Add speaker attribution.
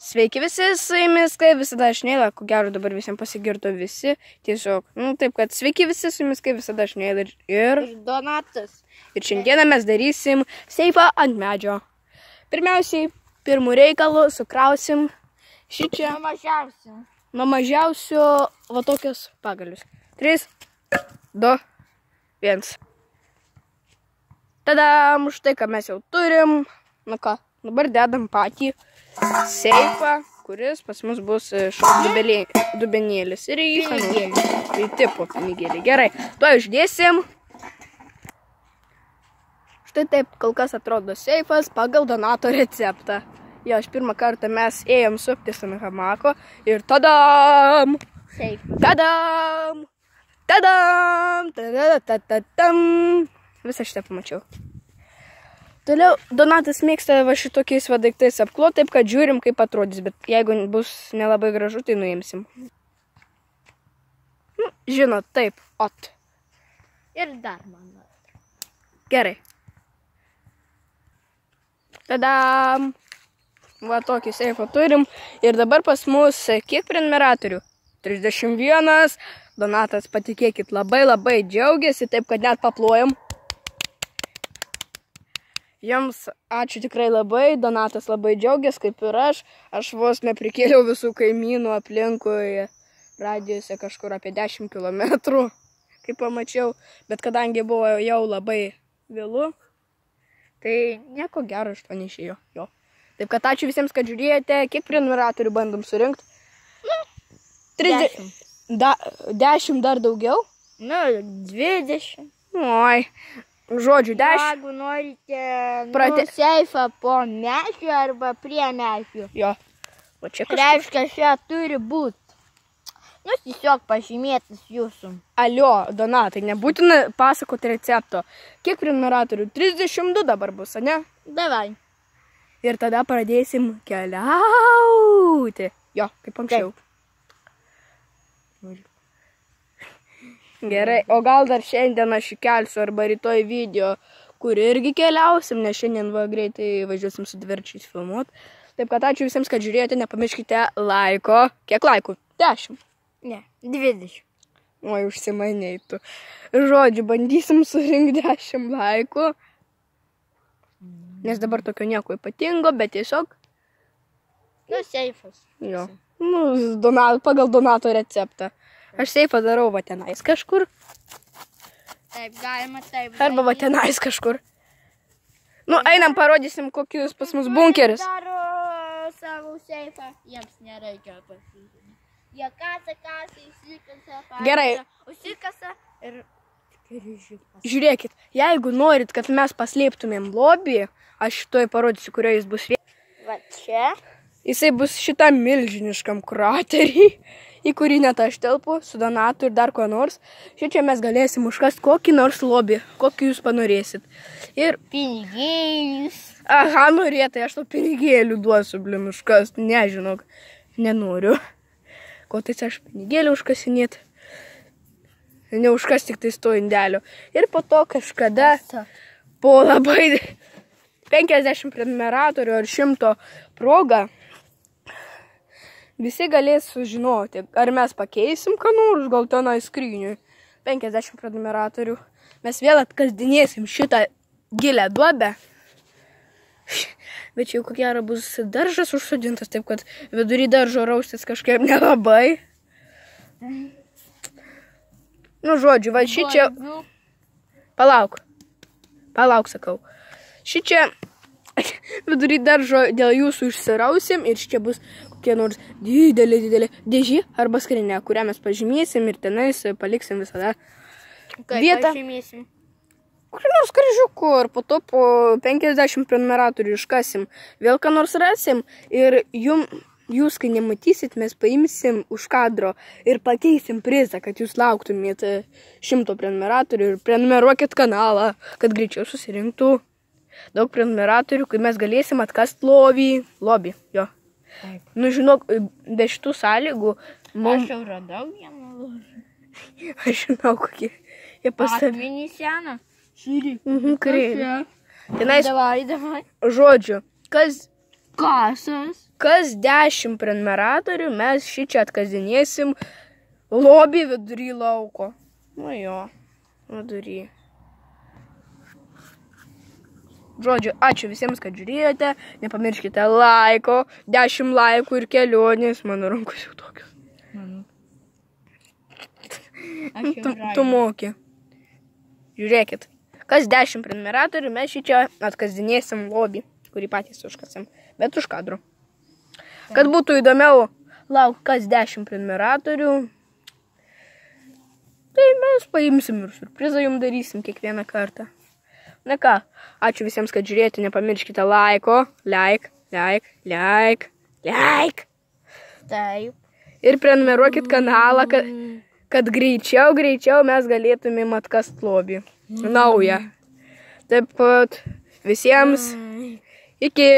Speaker 1: Sveiki visi, su jumis, kaip visada aš neila, ko gero dabar visiems pasigirdo visi, tiesiog, nu taip, kad sveiki visi, su jumis, kaip visada aš neila ir, ir,
Speaker 2: Donatas.
Speaker 1: ir šiandieną mes darysim seifą ant medžio. Pirmiausiai, pirmų reikalų sukrausim šį čia
Speaker 2: Čia mažiausia.
Speaker 1: nuo mažiausio va tokius pagalius. 3, 2, 1. Tada štai ką mes jau turim. Na ką, dabar dedam patį seifą, kuris pas mus bus šokdubelė- dubenėlis. Ir į
Speaker 2: Pinigėlis.
Speaker 1: Tai tipo pinigėlį. Gerai, tuo išdėsim. Štai taip kol kas atrodo seifas pagal Donato receptą. Jo, aš pirmą kartą mes ėjom suptis ant hamako ir tadam!
Speaker 2: Taip.
Speaker 1: Tadam! Tadam! Tadam! Visą šitą pamačiau. Toliau Donatas mėgsta va šitokiais va daiktais apklot, taip kad žiūrim, kaip atrodys, bet jeigu bus nelabai gražu, tai nuimsim. Nu, žinot, taip, ot.
Speaker 2: Ir dar man.
Speaker 1: Gerai. Tada va tokį seifą turim. Ir dabar pas mus kiek prenumeratorių? 31. Donatas, patikėkit, labai labai džiaugiasi, taip kad net paplojam. Jums ačiū tikrai labai, Donatas labai džiaugiasi, kaip ir aš. Aš vos neprikėliau visų kaimynų aplinkui radijose kažkur apie 10 km, kaip pamačiau. Bet kadangi buvo jau labai vėlu, tai nieko gero iš to neišėjo. Jo. Taip kad ačiū visiems, kad žiūrėjote, kiek prenumeratorių bandom surinkti. 30.
Speaker 2: Dešimt.
Speaker 1: Da, 10 dar daugiau?
Speaker 2: Nu, 20.
Speaker 1: Oi. Žodžiu, 10.
Speaker 2: Jeigu norite
Speaker 1: Prate-
Speaker 2: seifą po medžiu arba prie medžių,
Speaker 1: Jo. O čia kažkas.
Speaker 2: reiškia, čia turi būti. Nu, tiesiog pažymėtas jūsų.
Speaker 1: Alio, Donatai, nebūtina pasakoti recepto. Kiek prenumeratorių? 32 dabar bus, ne?
Speaker 2: Davai.
Speaker 1: Ir tada pradėsim keliauti. Jo, kaip anksčiau. Gerai, o gal dar šiandien aš įkelsiu arba rytoj video, kur irgi keliausim, nes šiandien va greitai važiuosim su dvirčiais filmuot. Taip kad ačiū visiems, kad žiūrėjote, nepamirškite laiko. Kiek laikų? 10.
Speaker 2: Ne, 20.
Speaker 1: Oi, užsimanei tu. Žodžiu, bandysim surinkti 10 laikų. Nes dabar tokio nieko ypatingo, bet tiesiog,
Speaker 2: Nu, seifas.
Speaker 1: jo. Nu, Donat, pagal Donato receptą. Aš seifą darau va tenais kažkur.
Speaker 2: Taip, galima taip.
Speaker 1: Arba va tenais kažkur. Nu, einam, parodysim, kokius pas mus bunkeris.
Speaker 2: Daro savo seifą, jiems nereikia pasižiūrėti. Jie kasa, kasa, įsikasa.
Speaker 1: Gerai.
Speaker 2: Užsikasa ir...
Speaker 1: Žiūrėkit, jeigu norit, kad mes paslėptumėm lobį, aš šitoj parodysiu, kurioje jis bus.
Speaker 2: Va čia.
Speaker 1: Jisai bus šitam milžiniškam kraterį, į kurį net aš telpu, su Donatu ir dar kuo nors. Šičia mes galėsim užkasti kokį nors lobį, kokį jūs panorėsit. Ir,
Speaker 2: Pinigėlis.
Speaker 1: aha, norėtai, aš to pinigėlių duosiu, blin, užkasti. Nežinok, nenoriu. Ko tai aš pinigėlių užkasinėt? Neužkas tik tai to indelio. Ir po to kažkada po labai 50 prenumeratorių ar 100 proga visi galės sužinoti, ar mes pakeisim ką nors, gal tenai skryniui. 50 prenumeratorių. Mes vėl atkasdinėsim šitą gilę duobę. Bet čia jau kokia gero bus daržas užsodintas, taip kad vidury daržo raustis kažkaip nelabai. Nu, žodžiu, va šičia Palauk. Palauk, sakau. Šičia vidury daržo dėl jūsų išsirausim ir čia bus kokia nors didelė, didelė dėžė arba skrinė, kurią mes pažymėsim ir tenais paliksim visada vietą.
Speaker 2: Pažymėsim.
Speaker 1: Kur nors kryžiuku ir po to po 50 prenumeratorių iškasim. Vėl ką nors rasim ir jum, jūs, kai nematysit, mes paimsim už kadro ir pakeisim prizą, kad jūs lauktumėt e, 100 prenumeratorių ir prenumeruokit kanalą, kad greičiau susirinktų daug prenumeratorių, kai mes galėsim atkast lovį. Lobį, jo.
Speaker 2: Taip.
Speaker 1: Nu, žinok, be šitų sąlygų, mums,
Speaker 2: Aš jau radau vieną.
Speaker 1: aš žinau, kokie jie pas tave.
Speaker 2: Akmenį seną. Žiūrėk.
Speaker 1: Mhm, kareiviai. Tenais
Speaker 2: Davai, davai.
Speaker 1: žodžiu, kas
Speaker 2: Kasas.
Speaker 1: Kas 10 prenumeratorių mes šį čia atkasdinėsim lobį vidury lauko. Nu jo, vidury. Žodžiu, ačiū visiems, kad žiūrėjote. Nepamirškite laiko, 10 laikų ir kelionės. Mano rankos jau tokios.
Speaker 2: Jau
Speaker 1: Tu, tu moki. Žiūrėkit. Kas 10 prenumeratorių mes šį čia atkasdinėsim lobį, kurį patys užkasim. Bet už kadro. Kad būtų įdomiau, lauk, kas 10 prenumeratorių. Tai mes paimsim ir surprizą jums darysim kiekvieną kartą. Na ką, ačiū visiems, kad žiūrėjote, nepamirškite laiko, like, like, like, like.
Speaker 2: Taip.
Speaker 1: Ir prenumeruokit kanalą, kad, kad greičiau, greičiau mes galėtumėm atkast lobį. Naują. Taip pat visiems iki.